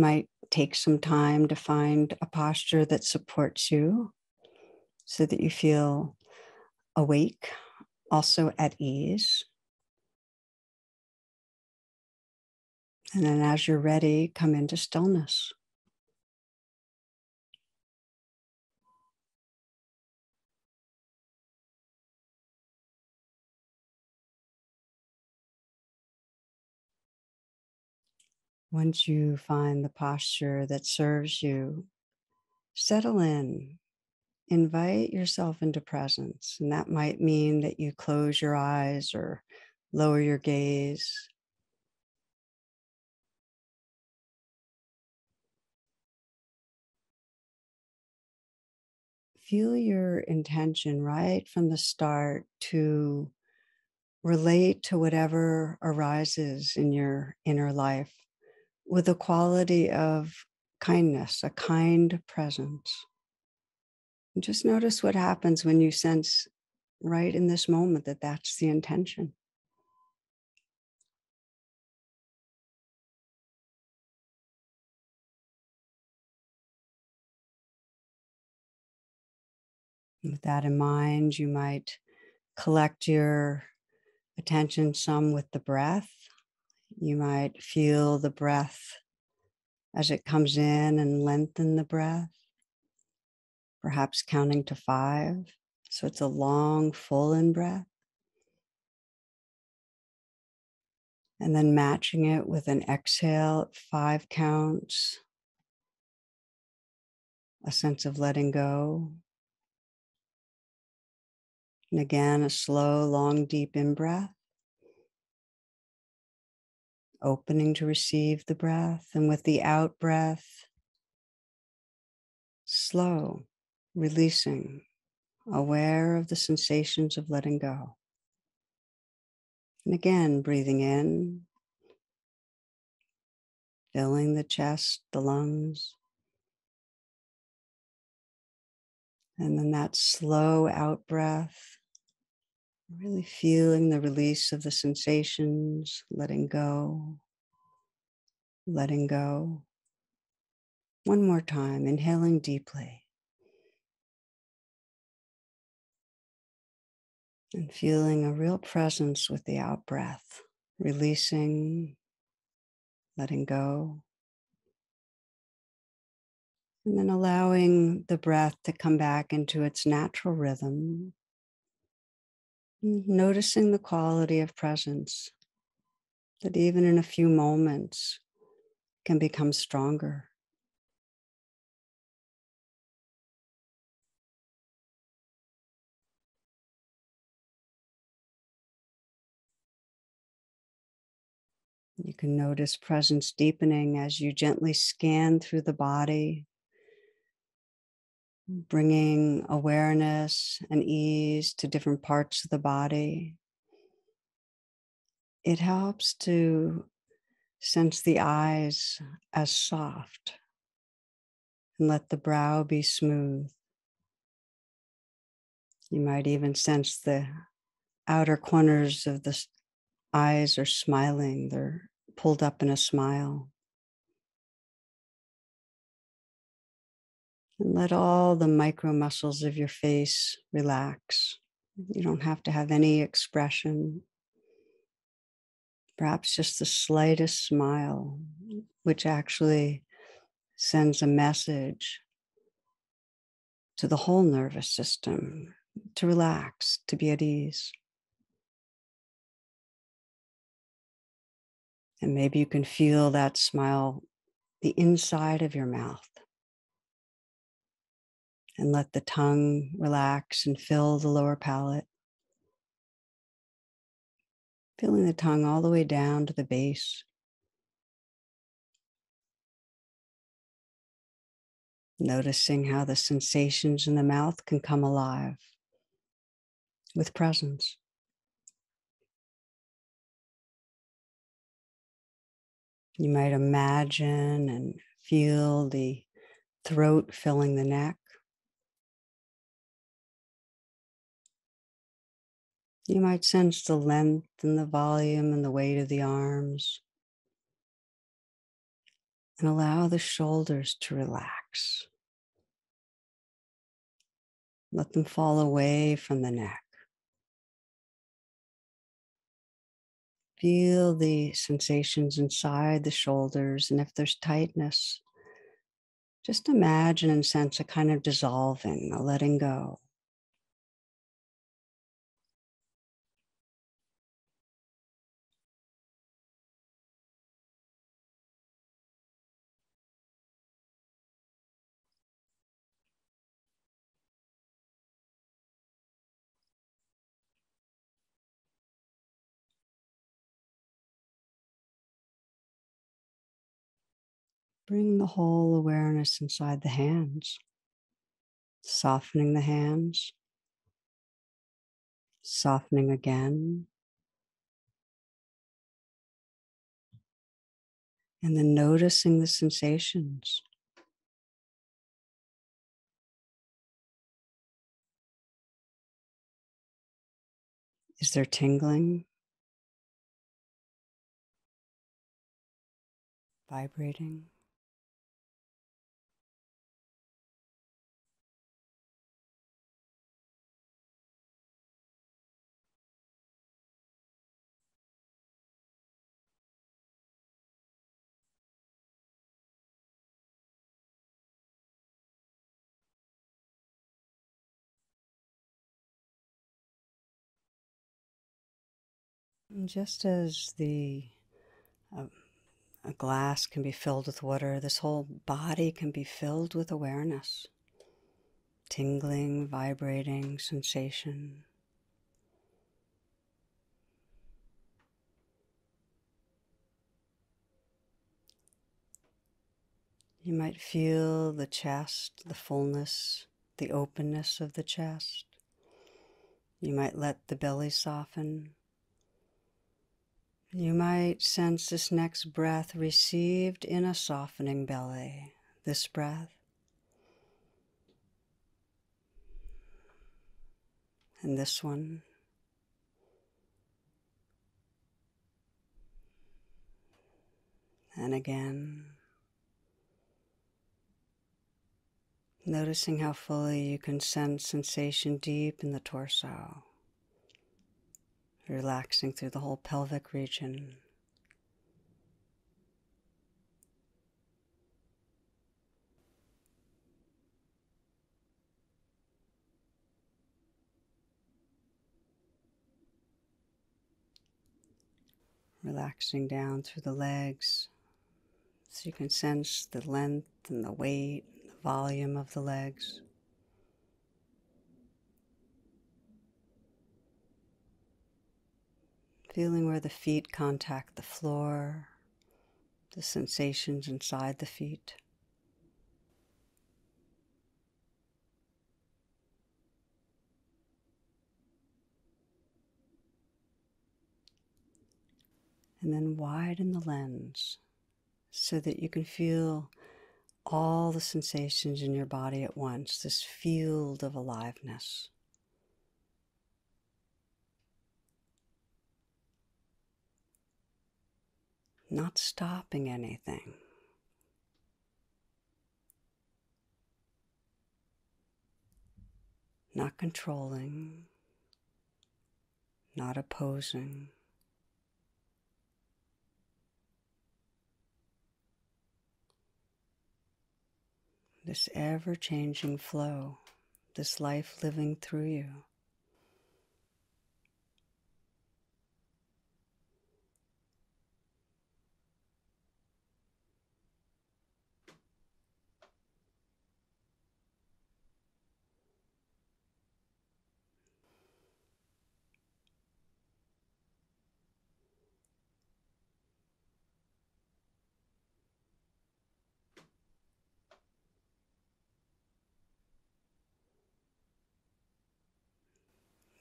Might take some time to find a posture that supports you so that you feel awake, also at ease. And then, as you're ready, come into stillness. Once you find the posture that serves you, settle in. Invite yourself into presence. And that might mean that you close your eyes or lower your gaze. Feel your intention right from the start to relate to whatever arises in your inner life with a quality of kindness, a kind presence. And just notice what happens when you sense right in this moment that that's the intention. With that in mind, you might collect your attention some with the breath you might feel the breath as it comes in and lengthen the breath, perhaps counting to five. So it's a long, full in breath. And then matching it with an exhale five counts, a sense of letting go. And again, a slow, long, deep in breath opening to receive the breath, and with the out breath, slow, releasing, aware of the sensations of letting go. And again, breathing in, filling the chest, the lungs. And then that slow out breath, Really feeling the release of the sensations, letting go, letting go. One more time, inhaling deeply. And feeling a real presence with the out breath, releasing, letting go. And then allowing the breath to come back into its natural rhythm, Mm-hmm, noticing the quality of presence that even in a few moments can become stronger. You can notice presence deepening as you gently scan through the body, bringing awareness and ease to different parts of the body. It helps to sense the eyes as soft and let the brow be smooth. You might even sense the outer corners of the eyes are smiling, they're pulled up in a smile. And let all the micro muscles of your face relax. You don't have to have any expression. Perhaps just the slightest smile, which actually sends a message to the whole nervous system to relax, to be at ease. And maybe you can feel that smile the inside of your mouth and let the tongue relax and fill the lower palate. Filling the tongue all the way down to the base. Noticing how the sensations in the mouth can come alive with presence. You might imagine and feel the throat filling the neck. You might sense the length and the volume and the weight of the arms. and allow the shoulders to relax. Let them fall away from the neck. Feel the sensations inside the shoulders, and if there's tightness, just imagine and sense a kind of dissolving, a letting go. Bring the whole awareness inside the hands, softening the hands, softening again, and then noticing the sensations. Is there tingling? Vibrating? Just as the uh, a glass can be filled with water, this whole body can be filled with awareness, tingling, vibrating sensation. You might feel the chest, the fullness, the openness of the chest. You might let the belly soften. You might sense this next breath received in a softening belly. This breath. And this one. And again. Noticing how fully you can sense sensation deep in the torso relaxing through the whole pelvic region. Relaxing down through the legs so you can sense the length and the weight, and the volume of the legs. Feeling where the feet contact the floor, the sensations inside the feet. And then widen the lens so that you can feel all the sensations in your body at once, this field of aliveness. Not stopping anything. Not controlling, not opposing. This ever changing flow, this life living through you.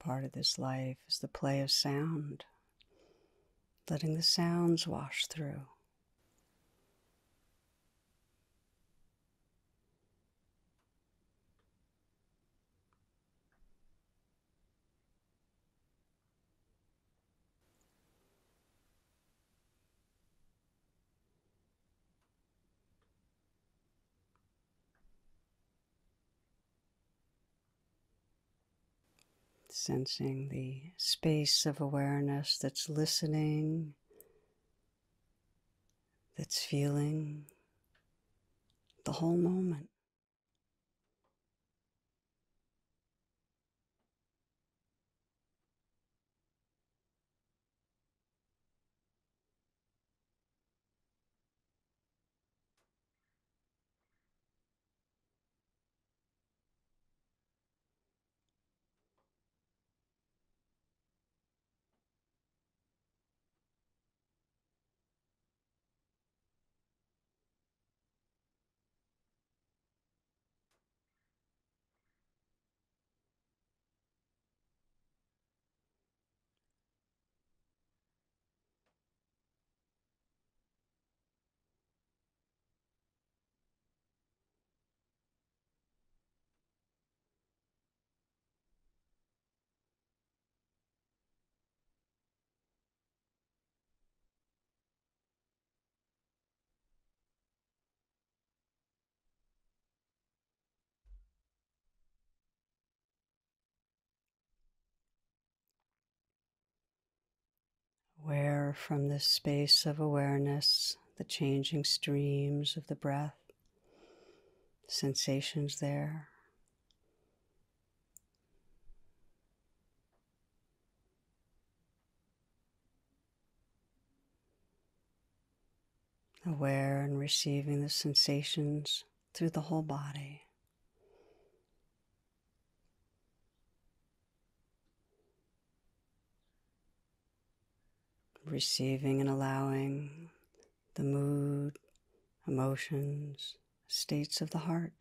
Part of this life is the play of sound, letting the sounds wash through. Sensing the space of awareness that's listening, that's feeling the whole moment. From this space of awareness, the changing streams of the breath, sensations there. Aware and receiving the sensations through the whole body. Receiving and allowing the mood, emotions, states of the heart.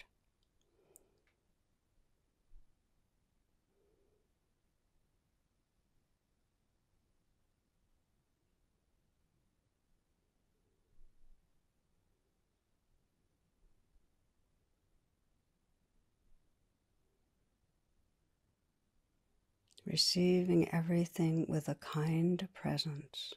Receiving everything with a kind presence.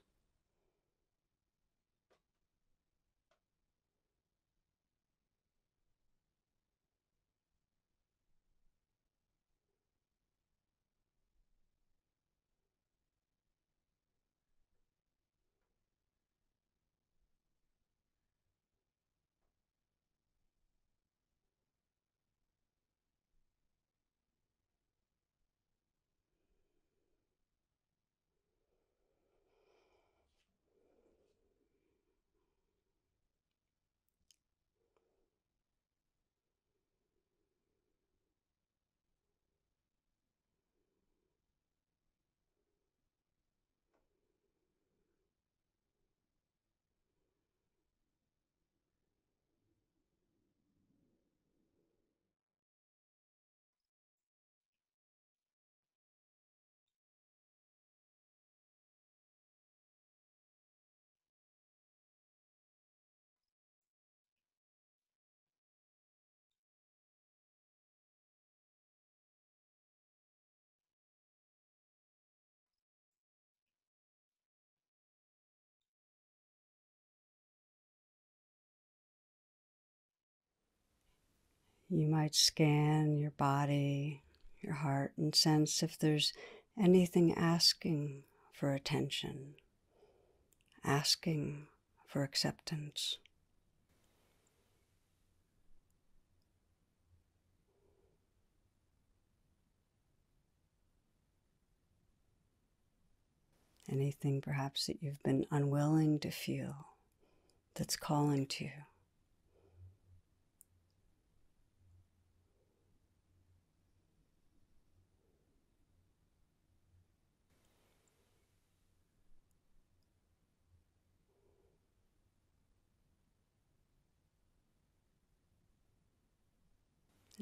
You might scan your body, your heart, and sense if there's anything asking for attention, asking for acceptance. Anything perhaps that you've been unwilling to feel that's calling to you.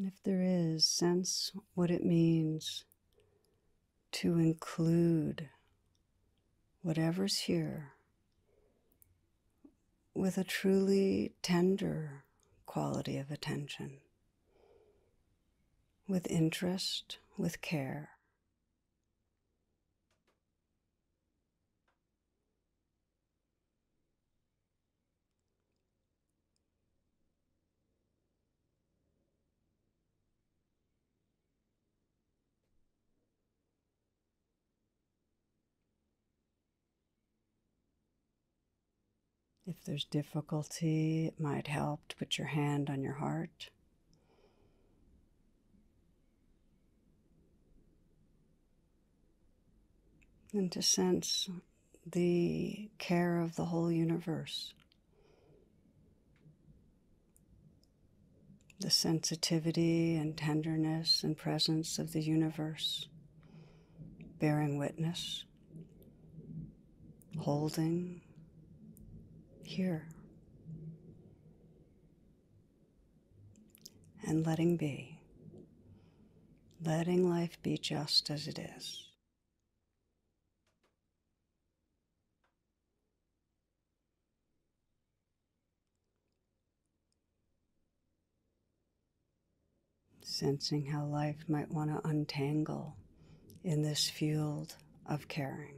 And if there is, sense what it means to include whatever's here with a truly tender quality of attention, with interest, with care. If there's difficulty, it might help to put your hand on your heart. And to sense the care of the whole universe. The sensitivity and tenderness and presence of the universe, bearing witness, holding here, and letting be, letting life be just as it is. sensing how life might want to untangle in this field of caring.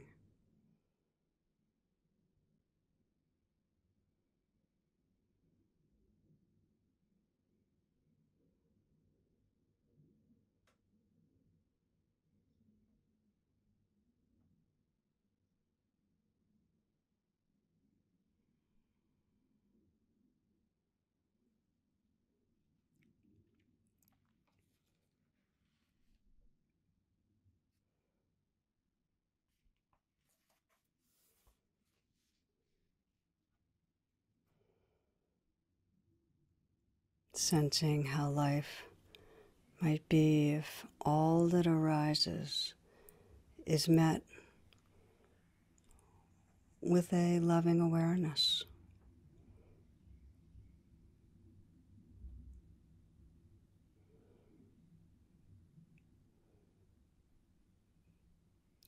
Sensing how life might be if all that arises is met with a loving awareness.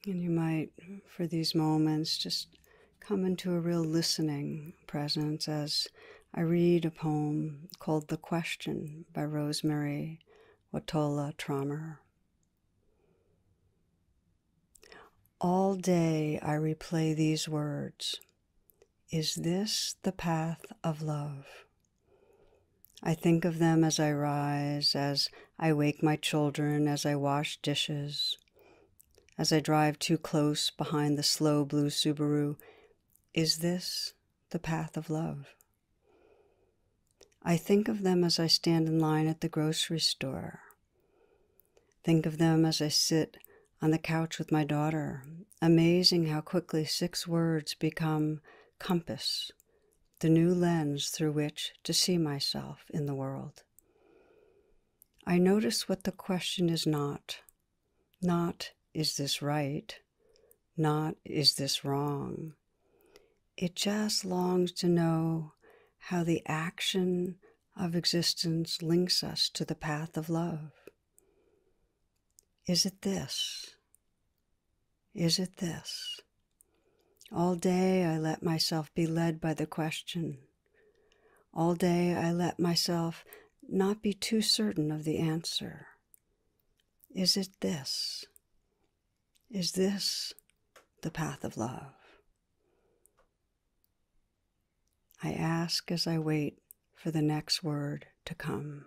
And you might, for these moments, just come into a real listening presence as I read a poem called The Question by Rosemerry Wahtola Trommer. All day I replay these words Is this the path of love? I think of them as I rise, as I wake my children, as I wash dishes, as I drive too close behind the slow blue Subaru. Is this the path of love? I think of them as I stand in line at the grocery store. Think of them as I sit on the couch with my daughter, amazing how quickly six words become compass, the new lens through which to see myself in the world. I notice what the question is not. Not, is this right? Not, is this wrong? It just longs to know how the action of existence links us to the path of love. Is it this? Is it this? All day I let myself be led by the question. All day I let myself not be too certain of the answer. Is it this? Is this the path of love? I ask as I wait for the next word to come.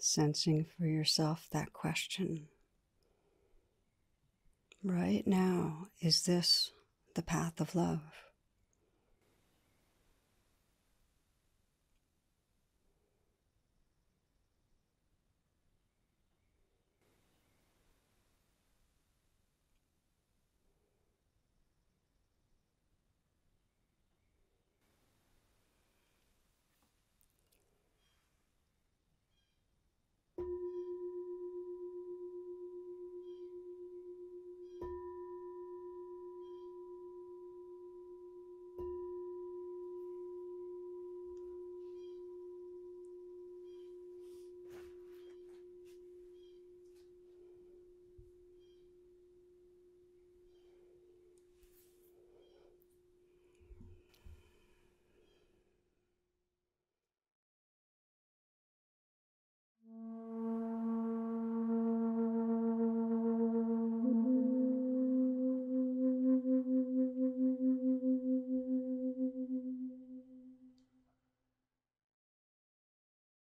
Sensing for yourself that question. Right now, is this the path of love?